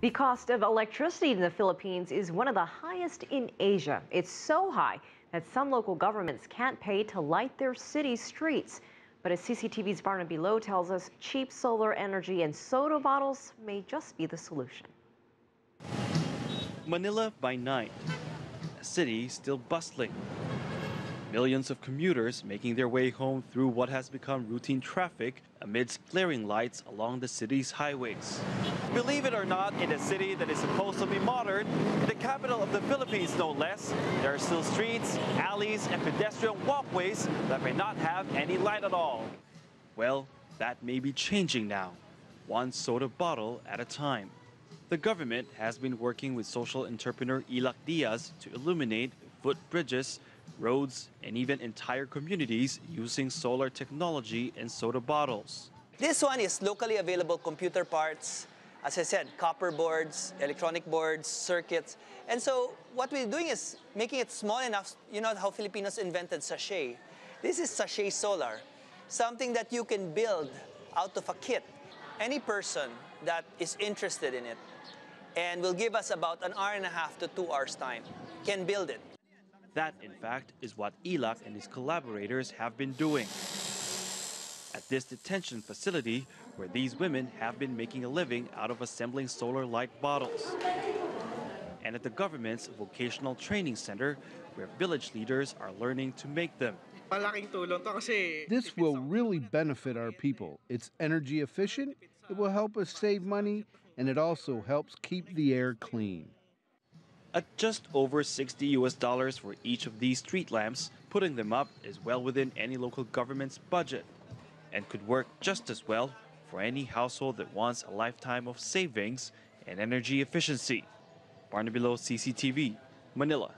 The cost of electricity in the Philippines is one of the highest in Asia. It's so high that some local governments can't pay to light their city streets. But as CCTV's Barnaby Lo tells us, cheap solar energy and soda bottles may just be the solution. Manila by night, a city still bustling. Millions of commuters making their way home through what has become routine traffic amidst glaring lights along the city's highways. Believe it or not, in a city that is supposed to be modern, the capital of the Philippines no less, there are still streets, alleys, and pedestrian walkways that may not have any light at all. Well, that may be changing now, one soda bottle at a time. The government has been working with social entrepreneur Illac Diaz to illuminate footbridges roads, and even entire communities using solar technology and soda bottles. This one is locally available computer parts, as I said, copper boards, electronic boards, circuits. And so what we're doing is making it small enough, you know how Filipinos invented sachet. This is sachet solar, something that you can build out of a kit. Any person that is interested in it and will give us about an hour and a half to two hours time can build it. That, in fact, is what Illac and his collaborators have been doing. At this detention facility, where these women have been making a living out of assembling solar light bottles. And at the government's vocational training center, where village leaders are learning to make them. This will really benefit our people. It's energy efficient, it will help us save money, and it also helps keep the air clean. At just over 60 US dollars for each of these street lamps, putting them up is well within any local government's budget and could work just as well for any household that wants a lifetime of savings and energy efficiency. Barnaby Lo CCTV, Manila.